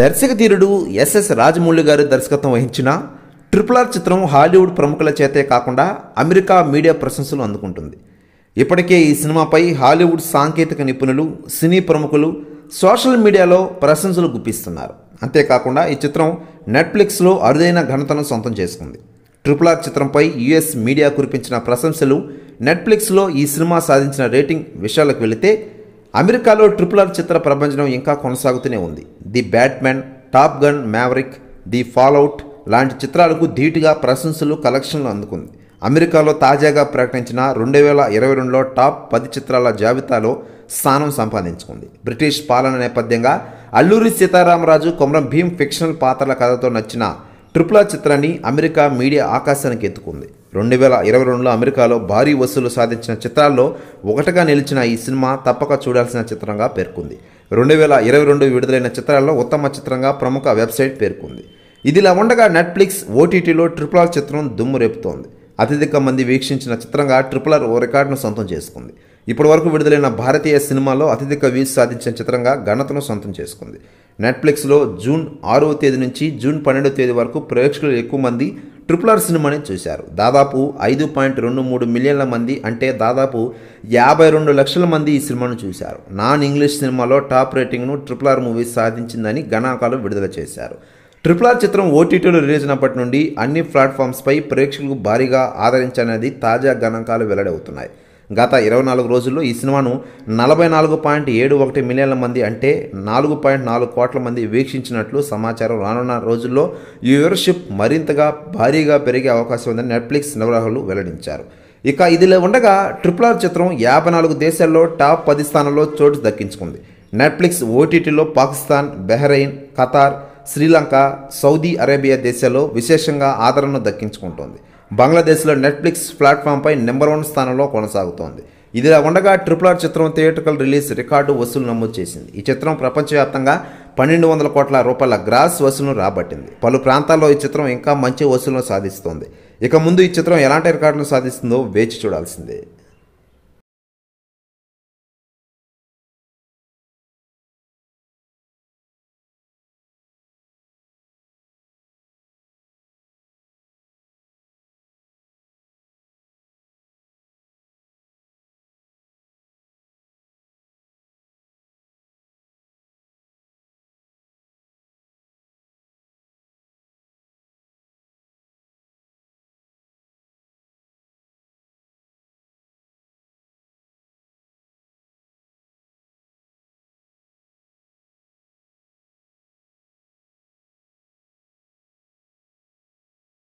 దర్శక ధీరుడు ఎస్ఎస్ రాజమౌళి గారు దర్శకత్వం వహించిన ట్రిపుల్ ఆర్ చిత్రం హాలీవుడ్ ప్రముఖుల చేతే కాకుండా అమెరికా మీడియా ప్రశంసలు అందుకుంటుంది. ఇప్పటికే ఈ సినిమాపై హాలీవుడ్ సాంకేతిక నిపుణులు సినీ ప్రముఖులు సోషల్ మీడియాలో ప్రశంసలు గుప్పిస్తున్నారు. అంతేకాకుండా ఈ చిత్రం నెట్ఫ్లిక్స్లో అరుదైన ఘనతను సొంతం చేసుకుంది. ట్రిపుల్ ఆర్ చిత్రంపై యుఎస్ మీడియా కురిపించిన ప్రశంసలు నెట్ఫ్లిక్స్లో ఈ సినిమా సాధించిన రేటింగ్ విషయాలకు వెళితే అమెరికాలో ట్రిపుల్ ఆర్ చిత్ర ప్రపంచం ఇంకా కొనసాగుతూనే ఉంది. The Batman Top Gun Maverick the Fallout లాంటి చిత్రాలకు ధీటుగా ప్రశంసలు కలెక్షన్లు అందుకుంది. అమెరికాలో తాజాగా ప్రకటించిన రెండు వేల ఇరవై రెండులో టాప్ పది చిత్రాల జాబితాలో స్థానం సంపాదించుకుంది. బ్రిటిష్ పాలన నేపథ్యంగా అల్లూరి సీతారామరాజు కొమరం భీం ఫిక్షనల్ పాత్రల కథతో నచ్చిన ట్రిపుల చిత్రాన్ని అమెరికా మీడియా ఆకాశానికి ఎత్తుకుంది. రెండు వేల ఇరవై రెండులో అమెరికాలో భారీ వసూలు సాధించిన చిత్రాల్లో ఒకటిగా నిలిచిన ఈ సినిమా తప్పక చూడాల్సిన చిత్రంగా పేర్కొంది. రెండు వేల ఇరవై రెండు విడుదలైన చిత్రాల్లో ఉత్తమ చిత్రంగా ప్రముఖ వెబ్సైట్ పేర్కొంది. ఇదిలా ఉండగా నెట్ఫ్లిక్స్ ఓటీటీలో ట్రిపుల్ ఆర్ చిత్రం దుమ్ము రేపుతోంది. అత్యధిక మంది వీక్షించిన చిత్రంగా ట్రిపుల్ ఆర్ ఓ రికార్డును సొంతం చేసుకుంది. ఇప్పటి వరకు విడుదలైన భారతీయ సినిమాలో అత్యధిక వ్యూస్ సాధించిన చిత్రంగా ఘనతను సొంతం చేసుకుంది. నెట్ఫ్లిక్స్లో జూన్ ఆరవ తేదీ నుంచి జూన్ పన్నెండవ తేదీ వరకు ప్రేక్షకులు ఎక్కువ మంది ట్రిపుల్ ఆర్ సినిమాని చూశారు. దాదాపు ఐదు పాయింట్ రెండు మూడు మిలియన్ల మంది అంటే దాదాపు యాభై రెండు లక్షల మంది ఈ సినిమాను చూశారు. నాన్ ఇంగ్లీష్ సినిమాలో టాప్ రేటింగ్ను ట్రిపుల్ ఆర్ మూవీ సాధించిందని గణాంకాలు విడుదల చేశారు. ట్రిపుల్ ఆర్ చిత్రం ఓటీటీలో రిలీజ్ అయినప్పటి నుండి అన్ని ప్లాట్ఫామ్స్పై ప్రేక్షకులకు భారీగా ఆదరించనేది తాజా గణాంకాలు వెల్లడవుతున్నాయి. గత ఇరవై నాలుగు రోజుల్లో ఈ సినిమాను నలభై నాలుగు పాయింట్ ఏడు ఒకటి మిలియన్ల మంది అంటే నాలుగు పాయింట్ నాలుగు కోట్ల మంది వీక్షించినట్లు సమాచారం రానున్న రోజుల్లో ఈ వ్యూవర్షిప్ మరింతగా భారీగా పెరిగే అవకాశం ఉందని నెట్ఫ్లిక్స్ నిర్వాహకులు వెల్లడించారు. ఇక ఇదిలో ఉండగా ట్రిపుల్ ఆర్ చిత్రం యాభై నాలుగు దేశాల్లో టాప్ పది స్థానంలో చోటు దక్కించుకుంది. నెట్ఫ్లిక్స్ ఓటీటీలో Pakistan Bahrain Qatar Sri Lanka Saudi Arabia దేశాల్లో విశేషంగా ఆదరణను దక్కించుకుంటోంది. బంగ్లాదేశ్లో నెట్ఫ్లిక్స్ ప్లాట్ఫామ్పై నెంబర్ వన్ స్థానంలో కొనసాగుతోంది. ఇదిలా ఉండగా ట్రిపుల్ ఆర్ చిత్రం థియేటర్కల్ రిలీజ్ రికార్డు వసూలు నమోదు చేసింది. ఈ చిత్రం ప్రపంచవ్యాప్తంగా పన్నెండు వందల కోట్ల రూపాయల గ్రాస్ వసూలును రాబట్టింది. పలు ప్రాంతాల్లో ఈ చిత్రం ఇంకా మంచి వసూలును సాధిస్తోంది. ఇక ముందు ఈ చిత్రం ఎలాంటి రికార్డును సాధిస్తుందో వేచి చూడాల్సిందే.